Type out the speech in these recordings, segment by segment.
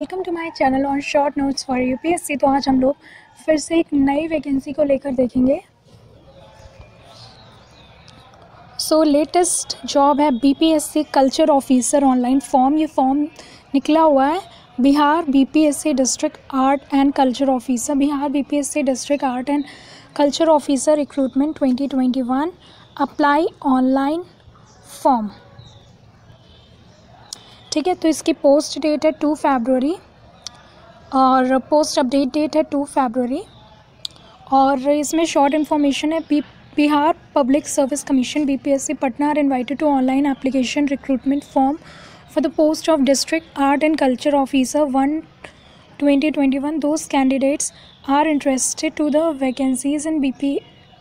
Welcome to my channel on short notes for UPSC तो आज हम लोग फिर से एक नई वैकेंसी को लेकर देखेंगे। सो लेटेस्ट जॉब है BPSC culture officer online form ये फॉर्म निकला हुआ है Bihar BPSC district art and culture officer Bihar BPSC district art and culture officer recruitment 2021 apply online form ठीक है तो इसकी पोस्ट डेट है टू फेबररी और पोस्ट अपडेट डेट है टू फेबररी और इसमें शॉर्ट इन्फॉर्मेशन है B Bihar public service commission BPSC Patna are invited to online application recruitment form for the post of district art and culture officer one twenty twenty one those candidates are interested to the vacancies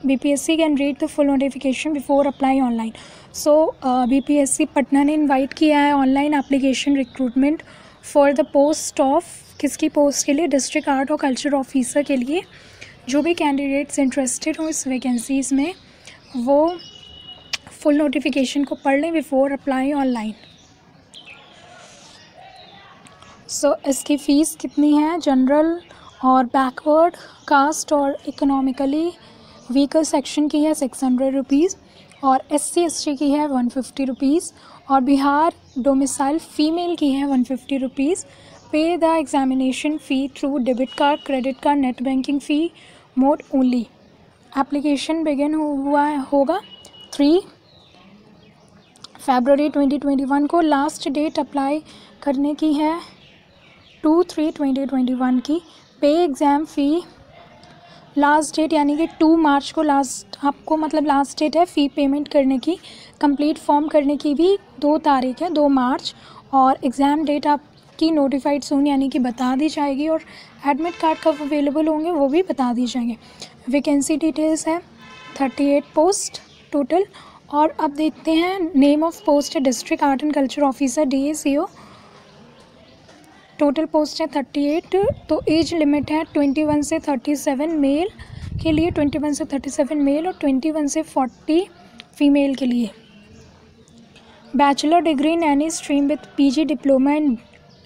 read the full notification before apply online so B P S C Patna ने invite किया है online application recruitment for the post of किसकी post के लिए? District art और culture officer के लिए। जो भी कैंडिडेट्स इंटरेस्टेड हों इस वैकेंसीज़ में, वो फुल नोटिफिकेशन को पढ़ लें बिफोर अप्लाई ऑनलाइन सो इसकी फ़ीस कितनी है? जनरल और बैकवर्ड कास्ट और इकोनॉमिकली वीकर सेक्शन की है सिक्स हंड्रेड रुपीज़ और एस सी एस टी की है वन फिफ्टी रुपीज़ और बिहार डोमिसाइल फ़ीमेल की है one fifty rupees pay the examination fee through debit card credit card net banking fee mode only application begin हुआ होगा three February twenty twenty one को last date apply करने की है two three twenty twenty one की. Pay exam fee last date यानी कि two March को लास्ट आपको मतलब लास्ट डेट है फ़ी पेमेंट करने की कंप्लीट फॉर्म करने की भी दो तारीख है, दो मार्च, और एग्ज़ाम डेट आपकी नोटिफाइड सून यानी कि बता दी जाएगी, और एडमिट कार्ड कब अवेलेबल होंगे वो भी बता दी जाएँगे। वैकेंसी डिटेल्स है थर्टी एट पोस्ट टोटल और अब देखते हैं नेम ऑफ़ पोस्ट है district art and culture officer D A C O total post है थर्टी एट तो एज लिमिट है ट्वेंटी वन से थर्टी सेवन मेल के लिए ट्वेंटी वन से थर्टी सेवन मेल और ट्वेंटी वन से फोर्टी फीमेल के लिए। Bachelor degree in any stream with PG diploma in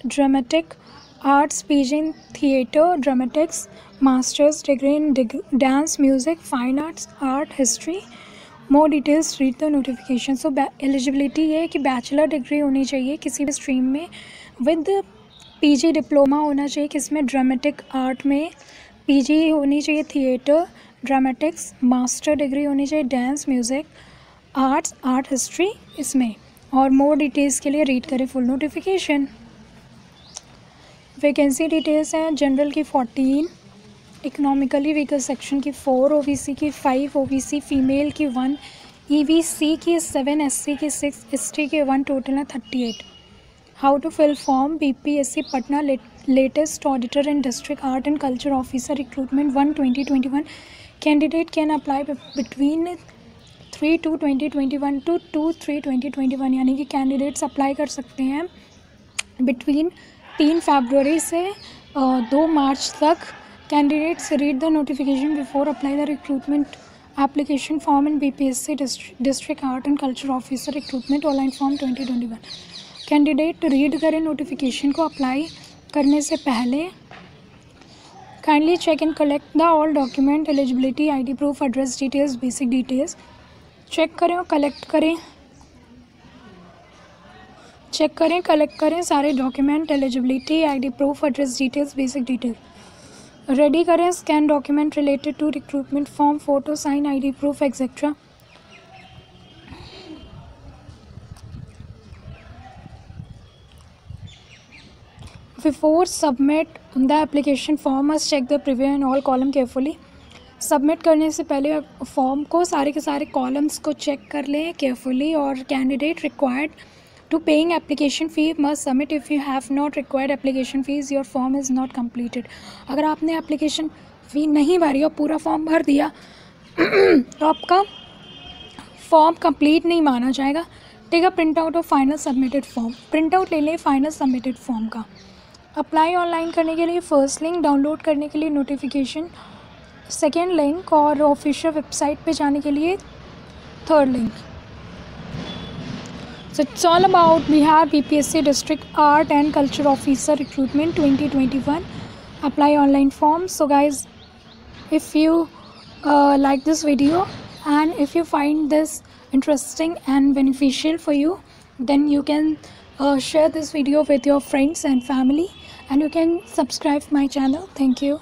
dramatic arts PG in theatre dramatics masters degree in dance music fine arts art history more details read the notification so eligibility ये है कि bachelor degree होनी चाहिए किसी भी stream में with PG diploma होना चाहिए किसमें? ड्रामेटिक आर्ट में। पीजी होनी चाहिए थिएटर ड्रामेटिक्स मास्टर डिग्री होनी चाहिए dance music arts art history इसमें। और मोर डिटेल्स के लिए रीड करें फुल नोटिफिकेशन वैकेंसी डिटेल्स हैं जनरल की फोर्टीन इकोनॉमिकली वीकर सेक्शन की फ़ोर ओबीसी की फ़ाइव ओबीसी फीमेल की वन ईवीसी की सेवन एससी की सिक्स एसटी के वन टोटल है thirty eight how to fill form B P S C Patna latest auditor and district art and culture officer recruitment one twenty twenty one candidate can apply between three two twenty twenty one to two three twenty twenty one यानी कि candidates apply कर सकते हैं between तीन February से दो मार्च तक candidates read the notification before apply the recruitment application form in B P S C district art and culture officer recruitment online form twenty twenty one candidate read करें notification को apply करने से पहले kindly check and collect the all document eligibility ID proof address details basic details check करें और collect करें। Check करें collect करें सारे document eligibility ID proof address details basic detail ready करें scan document related to recruitment form photo sign ID proof etcetera before submit, the application form must check the preview and all column carefully. Submit करने से पहले form को सारे के सारे columns को check कर लें केयरफुली और candidate required to paying application fee must submit if you have not required application fees your form is not completed अगर आपने एप्लीकेशन फ़ी नहीं भरी और पूरा फॉर्म भर दिया तो आपका फॉर्म कंप्लीट नहीं माना जाएगा। टेक अ प्रिंट आउट और final submitted form print out ले लें फाइनल सबमिटेड फॉर्म का। अप्लाई ऑनलाइन करने के लिए फ़र्स्ट लिंक डाउनलोड करने के लिए नोटिफिकेशन सेकेंड लिंक और ऑफिशियल वेबसाइट पर जाने के लिए third link so it's all about Bihar B P S C district art and culture officer recruitment twenty twenty one apply online form so guys if you like this video and if you find this interesting and beneficial for you then you can share this video with your friends and family and you can subscribe my channel. Thank you